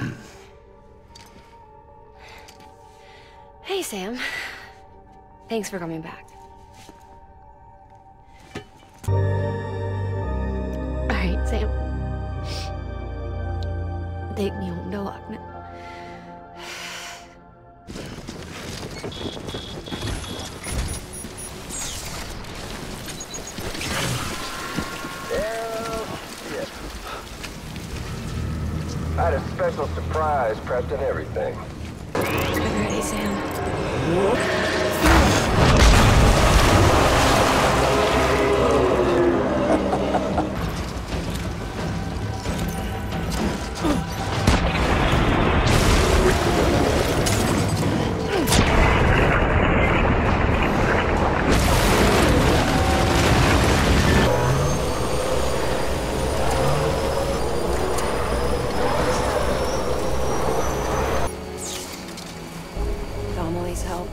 Hey, Sam. Thanks for coming back. All right, Sam. Take me home to Lockne. Special surprise prepped and everything. I'm ready, Sam. With help,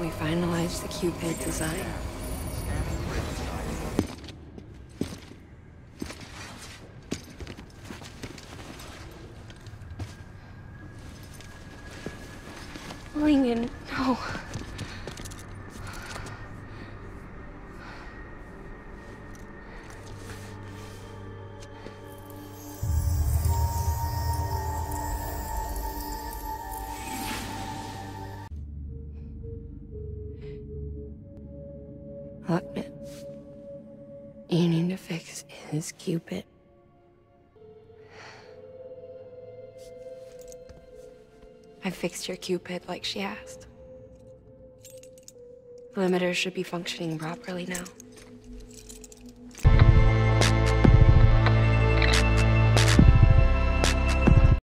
we finalized the Q-pid design. Lincoln, no. Lockne, you need to fix his Q-pid. I fixed your Q-pid like she asked. The limiter should be functioning properly now.